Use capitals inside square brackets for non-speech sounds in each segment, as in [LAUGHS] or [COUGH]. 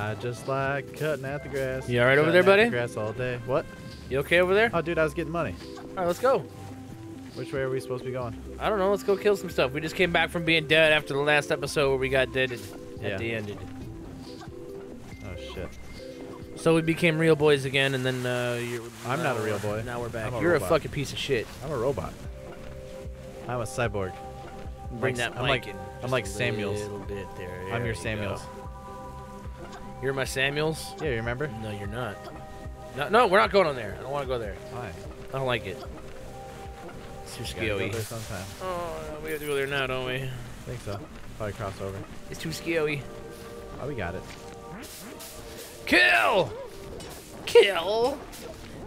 I just like cutting at the grass. You all right over there, at the buddy? grass all day. What? You okay over there? Oh, dude, I was getting money. All right, let's go. Which way are we supposed to be going? I don't know. Let's go kill some stuff. We just came back from being dead after the last episode where we got Yeah. at the end. Oh shit. So we became real boys again, and then uh, you're. I'm not a real boy. Now we're back. A You're robot. a fucking piece of shit. I'm a robot. I'm a cyborg. Bring like- that I'm mic like- in I'm like Samuels. Little bit there. I'm your you go. You're my Samuels. Yeah, you remember? No, you're not. No, no, we're not going on there. I don't want to go there. Fine. I don't like it. It's too Gotta go scary. sometime. Oh, we have to go there now, don't we? I think so. Probably cross over. It's too scary. Oh, we got it. Kill! Kill!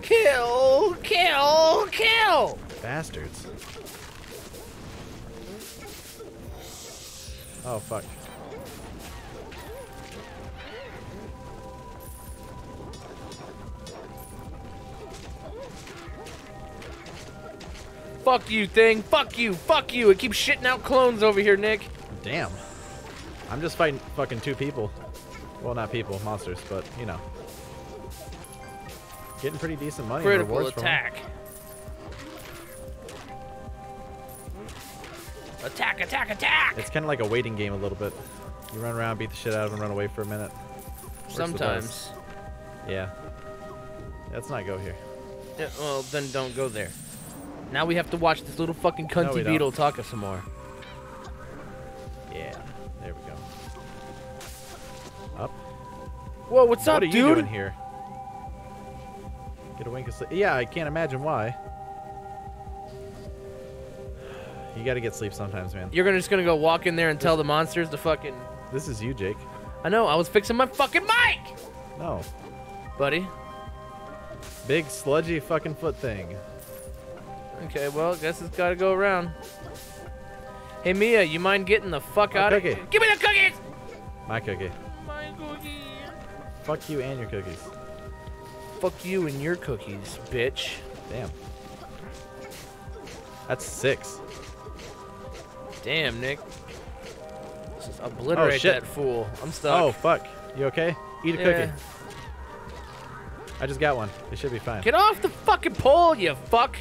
Kill! Kill! Kill! Bastards. Oh fuck. Fuck you, thing. Fuck you. Fuck you. It keeps shitting out clones over here, Nick. Damn. I'm just fighting fucking two people. Well, not people, monsters, but you know. Getting pretty decent money. Critical rewards from 'em. attack. Attack, attack, attack! It's kind of like a waiting game a little bit. You run around, beat the shit out of them, run away for a minute. Works Sometimes. Yeah. Let's not go here. Yeah, well, then don't go there. Now we have to watch this little fucking No, cunty don't. beetle talk us some more. Yeah. There we go. Up. Whoa, what's what up, are you dude? doing here? Get a wink of sleep. Yeah, I can't imagine why. You gotta get sleep sometimes, man. You're gonna just gonna go walk in there and tell the monsters to fucking. This is you, Jake. I know. I was fixing my fucking mic, No. buddy. Big sludgy fucking foot thing. Okay, well, guess it's gotta go around. Hey Mia, you mind getting the fuck A out cookie. of here? Give me the cookies! My cookie. My cookie. Fuck you and your cookies. Fuck you and your cookies, bitch. Damn. That's six. Damn, Nick. Just oh, obliterate Oh, shit. that fool. I'm stuck. Oh, fuck. You okay? Eat a Yeah. cookie. I just got one. It should be fine. Get off the fucking pole, you fuck!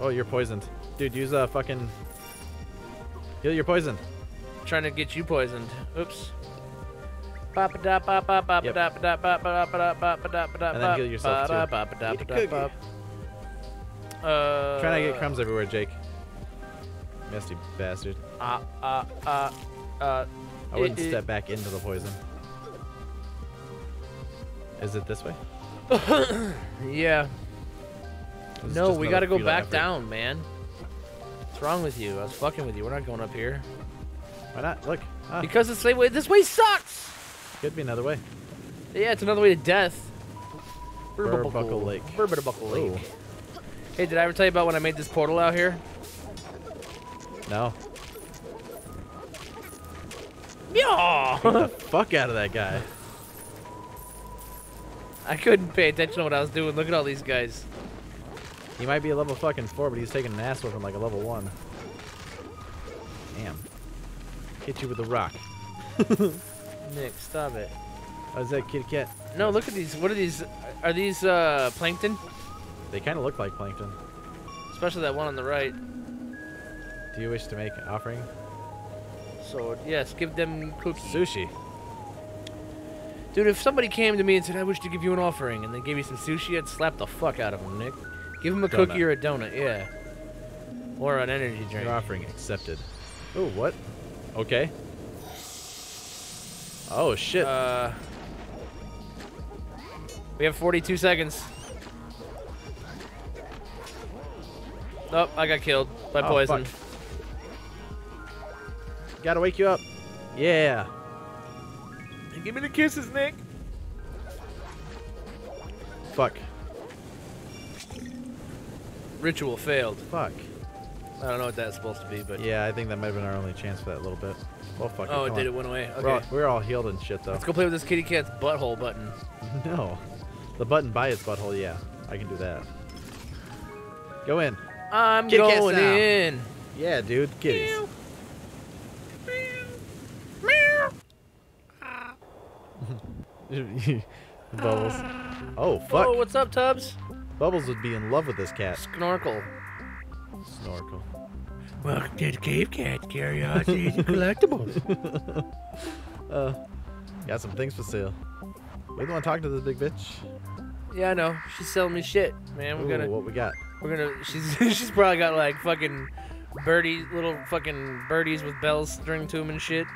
Oh, you're poisoned. Dude, use a fucking... Heal your poison. trying to get you poisoned. Oops. And And then heal yourself, too. Eat a cookie. Uh, Trying to get crumbs everywhere, Jake. Misty bastard. Uh, uh, uh, uh, I wouldn't it- it- step back into the poison. Is it this way? Yeah. This No, we gotta go back effort. down, man. What's wrong with you? I was fucking with you. We're not going up here. Why not? Look. Ah, Because this way, this way sucks! could be another way. Yeah, it's another way to death. Burbuckle Lake. Burbuckle Lake. Ooh. Hey, did I ever tell you about when I made this portal out here? No. Yeah. Get the [LAUGHS] fuck out of that guy. I couldn't pay attention to what I was doing. Look at all these guys. He might be a level fucking four, but he's taking an ass whooping like a level one. Damn. Hit you with a rock. [LAUGHS] Nick, stop it. How's that kitty cat? No, look at these. What are these? Are these uh, plankton? They kind of look like plankton. Especially that one on the right. Do you wish to make an offering? So yes, give them cookies. Sushi. Dude, if somebody came to me and said, "I wish to give you an offering," and they gave me some sushi, I'd slap the fuck out of them, Nick. Give him a Donut. cookie or a donut, yeah, or an energy drink. Your offering accepted. Oh, what? Okay. Oh, shit. Uh, we have 42 seconds. Oh, I got killed by Oh, poison. fuck. Gotta wake you up. Yeah. Give me the kisses, Nick. Fuck. Ritual failed. Fuck. I don't know what that's supposed to be, but Yeah, I think that might have been our only chance for that little bit. Well, fuck oh, it did. on. It went away. We're, all, Okay, we're all healed and shit, though. let's go play with this kitty cat's butthole button. [LAUGHS] No. The button by its butthole, yeah. I can do that. Go in. I'm Kitty going in. Yeah, dude. Kitties. Meow. Meow. [LAUGHS] Bubbles. Oh fuck! Oh, what's up, Tubbs? Bubbles would be in love with this cat. Snorkel. Snorkel. Welcome to the Cave Cat Curiosities and [LAUGHS] Collectibles. [LAUGHS] Uh, got some things for sale. We don't want to talk to this big bitch. Yeah, I know. She's selling me shit, man. We're Ooh, gonna, what we got? we're gonna. She's, [LAUGHS] she's probably got like fucking birdies, little fucking birdies with bells string to them and shit.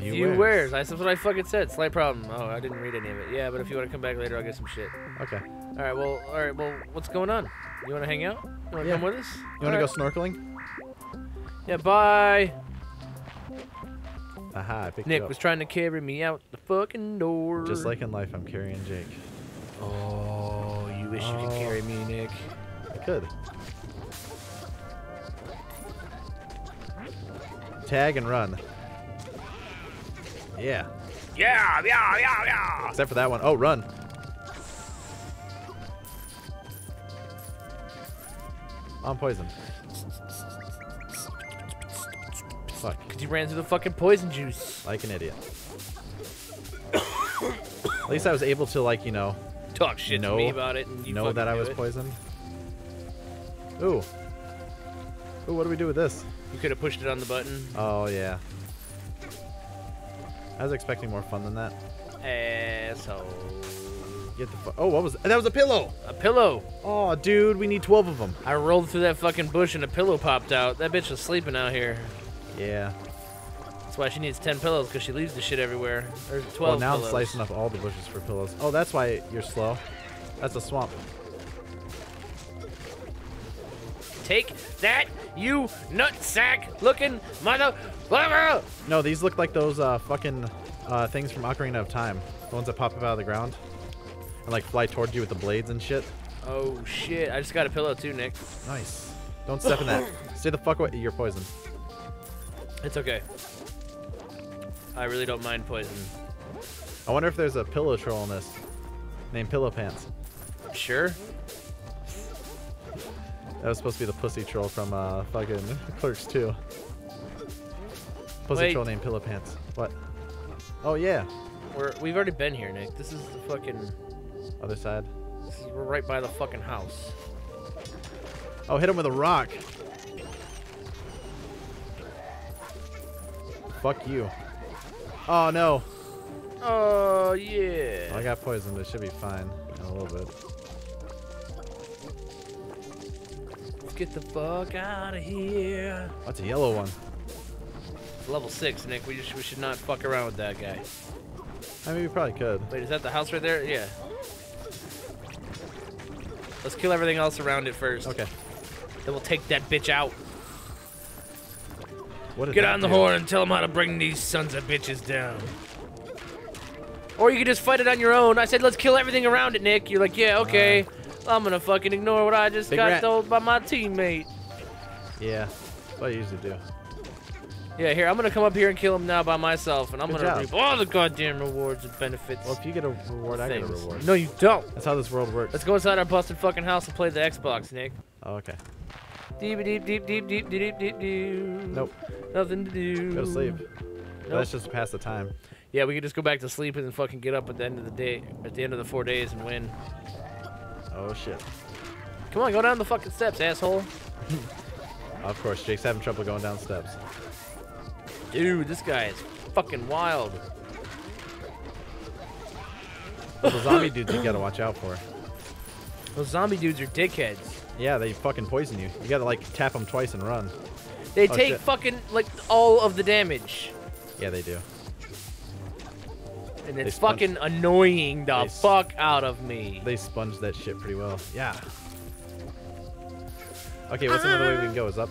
You Few wears. wares. I, that's what I fucking said. Slight problem. Oh, I didn't read any of it. Yeah, but if you want to come back later, I'll get some shit. Okay. All right. Well. All right. Well, what's going on? You want to hang out? You want to Yeah. come with us? You want to go snorkeling? Yeah. Bye. Aha! I Nick was trying to carry me out the fucking door. Just like in life, I'm carrying Jake. Oh, you wish you could Oh. carry me, Nick. I could. Tag and run. Yeah. Yeah, yeah, yeah, yeah. Except for that one. Oh, run. I'm poisoned. Fuck. Cause you ran through the fucking poison juice. Like an idiot. At least I was able to, like, you know, Talk shit know- to me about it, and you know that I was it. poisoned. Ooh. Ooh, what do we do with this? You could have pushed it on the button. Oh, yeah. I was expecting more fun than that. Asshole. Get the Oh, what was that? That was a pillow! A pillow. Oh, dude, we need 12 of them. I rolled through that fucking bush and a pillow popped out. That bitch was sleeping out here. Yeah. That's why she needs 10 pillows, because she leaves the shit everywhere. There's 12 Well, now pillows. I'm slicing up all the bushes for pillows. Oh, that's why you're slow. That's a swamp. Take that, you nutsack looking motherfucker! No, these look like those uh, fucking uh, things from Ocarina of Time. The ones that pop up out of the ground. And like fly towards you with the blades and shit. Oh shit, I just got a pillow too, Nick. Nice. Don't step in that. [SIGHS] Stay the fuck away. You're poisoned. It's okay. I really don't mind poison. I wonder if there's a pillow troll in this. Named Pillow Pants. Sure. That was supposed to be the pussy troll from uh, fucking [LAUGHS] Clerks 2. Pussy Wait. troll named Pillow Pants. What? Oh yeah. We're we've already been here, Nick. This is the fucking. Other side. Is, we're right by the fucking house. Oh, hit him with a rock. Fuck you. Oh no. Oh yeah. I got poisoned. It should be fine in a little bit. Let's get the fuck out of here. That's a yellow one? Level six, Nick. We just we should not fuck around with that guy. I mean, we probably could. Wait, is that the house right there? Yeah. Let's kill everything else around it first. Okay. Then we'll take that bitch out. What Get on the do? horn and tell them how to bring these sons of bitches down. Or you can just fight it on your own. I said, let's kill everything around it, Nick. You're like, yeah, okay. I'm gonna fucking ignore what I just got rat. told by my teammate. Yeah. That's what I usually do. Yeah, here, I'm gonna come up here and kill him now by myself, and I'm Good gonna job. reap all the goddamn rewards and benefits. Well, if you get a reward, I get a things. reward. No, you don't. That's how this world works. Let's go inside our busted fucking house and play the Xbox, Nick. Oh, okay. Deep deep deep deep deep deep deep deep. Nope. Nothing to do. Go to sleep. Nope. That's just to pass the time. Yeah, we could just go back to sleep and then fucking get up at the end of the day, at the end of the four days and win. Oh shit. Come on, go down the fucking steps, asshole. [LAUGHS] Of course, Jake's having trouble going down steps. Dude, this guy is fucking wild. The zombie dudes you gotta watch out for. Those zombie dudes are dickheads. Yeah, they fucking poison you. You gotta like tap them twice and run. They Oh, take shit. fucking like all of the damage, Yeah, they do. and it's fucking annoying the They fuck out of me. They sponge that shit pretty well. Yeah. Okay, what's another way we can go? Is up?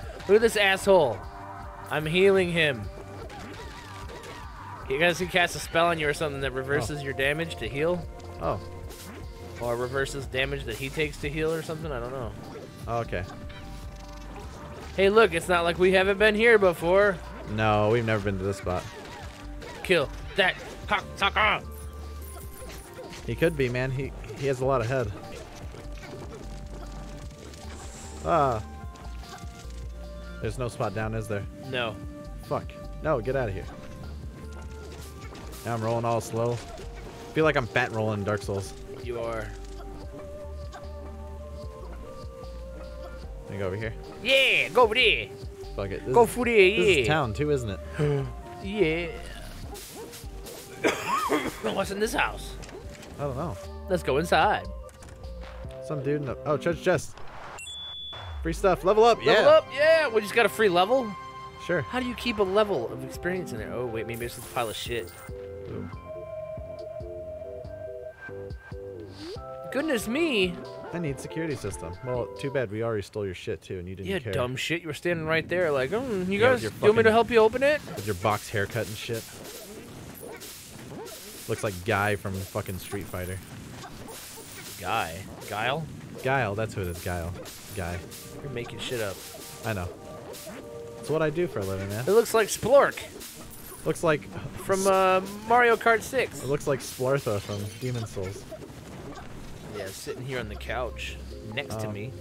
Look at this asshole. I'm healing him. You guys can cast a spell on you or something that reverses your damage to heal, Oh. or reverses damage that he takes to heal or something. I don't know. oh. Okay. Hey, look, it's not like we haven't been here before. No, we've never been to this spot. Kill that cocksucker. He could be, man. He he has a lot of head. Ah. There's no spot down, is there? No. Fuck. No, get out of here. Now I'm rolling all slow. feel like I'm fat rolling in Dark Souls. You are. Let me go over here. Yeah, go over there. Fuck it. This, Go for there, this is town too, isn't it? [GASPS] Yeah. [COUGHS] What's in this house? I don't know. Let's go inside. Some dude in the oh treasure chest. Free stuff. Level up. Level yeah. up, yeah. We just got a free level. Sure. How do you keep a level of experience in there? Oh wait, maybe it's just a pile of shit. Ooh. Goodness me. I need security system. Well, too bad we already stole your shit too, and you didn't Yeah, care. dumb shit. You were standing right there, like, oh, you Yeah, guys, you want me to help you open it? With your box haircut and shit. Looks like Guy from fucking Street Fighter. Guy, Guile, Guile, that's who it is. Guile. Guy. You're making shit up. I know. It's what I do for a living, man. It looks like Splork Looks like from uh, Mario Kart 6. It looks like Splartha from Demon Souls. Yeah, sitting here on the couch next to Um, me.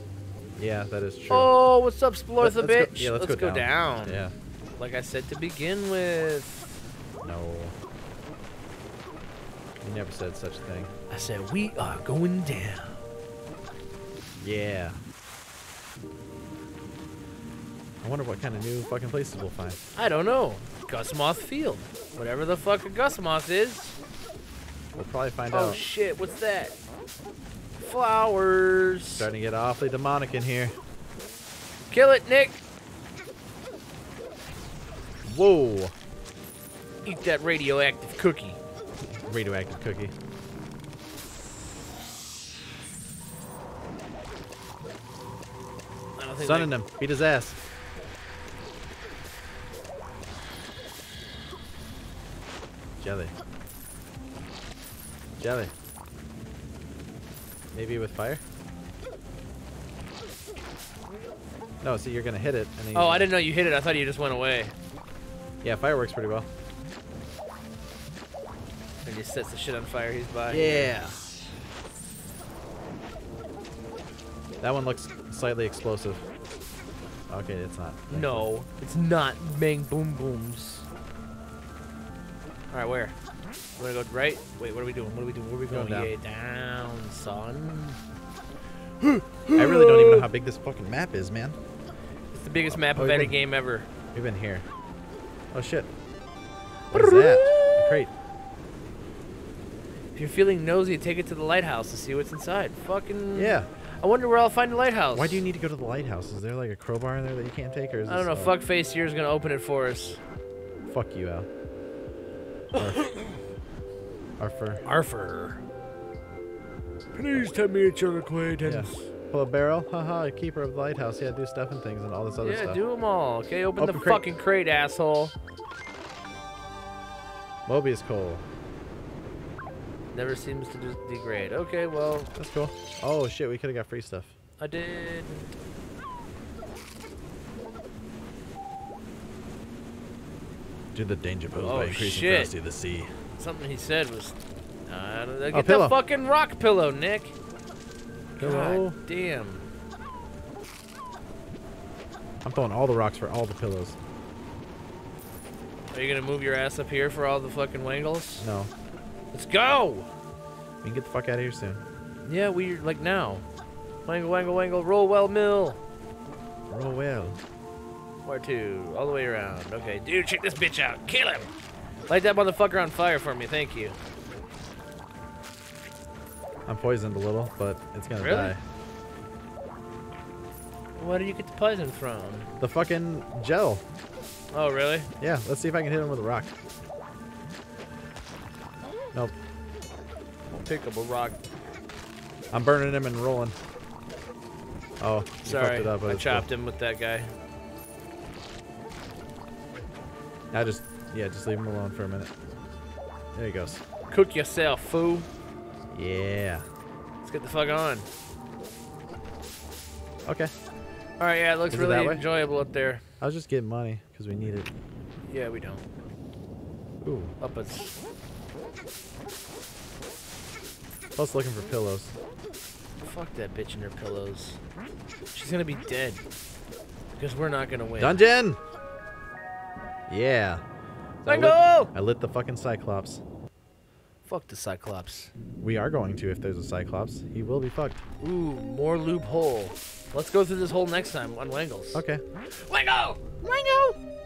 Yeah, that is true. Oh, what's up, Let- Splortha, let's go- bitch? yeah, let's, go, down. Yeah. Like I said to begin with. No. You never said such a thing. I said, we are going down. Yeah. I wonder what kind of new fucking places we'll find. I don't know. Gusmoth Field. Whatever the fuck a Gusmoth is. We'll probably find Oh out. Oh shit, what's that? Flowers. Starting to get awfully demonic in here. Kill it, Nick. Whoa. Eat that radioactive cookie. Radioactive cookie. I Sunning him. Beat his ass. Jelly. Jelly. Maybe with fire? No, see, you're gonna hit it, and then Oh, I didn't know you hit it. I thought you just went away. Yeah, fire works pretty well. And he sets the shit on fire he's by. Yeah. That one looks slightly explosive. Okay, it's not. No, it's not bang boom booms. All right, where? We're gonna go right. Wait, what are we doing? What are we doing? Where are we Going going? down. Yeah, down, son. I really don't even know how big this fucking map is, man. It's the biggest oh, map Oh, of any been- game ever. We've been here. Oh shit. What is that? A crate. If you're feeling nosy, take it to the lighthouse to see what's inside. Fucking. Yeah. I wonder where I'll find the lighthouse. Why do you need to go to the lighthouse? Is there like a crowbar in there that you can't take, or is I don't know. Fuckface here's gonna open it for us. Fuck you, Al. Arf. Arfer. Arthur. Please tell me it's your acquaintance. Yeah. Pull a barrel. Haha. Keeper of the lighthouse. Yeah. Do stuff and things and all this other Yeah, stuff. Yeah, do them all. Okay, open, Open the crate. fucking crate, asshole. Mobius coal. Never seems to just degrade. Okay, well, That's cool. Oh shit. We could have got free stuff. I did. Due to the danger posed Oh, by increasing shit. velocity of the sea. Something he said was. Uh, get pillow. the fucking rock pillow, Nick. Pillow. God damn. I'm throwing all the rocks for all the pillows. Are you gonna move your ass up here for all the fucking wangles? No. Let's go. We can get the fuck out of here soon. Yeah, we like now. Wangle, wangle, wangle. Roll well, mill. Roll well. Where to? All the way around. Okay, dude, check this bitch out. Kill him. Light that motherfucker on fire for me. Thank you. I'm poisoned a little, but it's gonna Really? die. Where did you get the poison from? The fucking gel. Oh, really? Yeah, let's see if I can hit him with a rock. Nope. Pick up a rock. I'm burning him and rolling. Oh, Sorry, fucked it up. I it's cool. chopped him with that guy. I just, yeah, just leave him alone for a minute. There he goes. Cook yourself, fool. Yeah. Let's get the fuck on. Okay. All right, yeah, it looks Is really way? enjoyable up there. I was just getting money because we need it. Yeah, we don't. Ooh. Up us. Plus looking for pillows. Fuck that bitch and her pillows. She's gonna be dead. Because we're not gonna win. Dungeon! Yeah. So I lit- I lit the fucking Cyclops. Fuck the Cyclops. We are going to if there's a Cyclops. He will be fucked. Ooh, more loophole. Let's go through this hole next time on Wangles. Okay. Wango! Wango!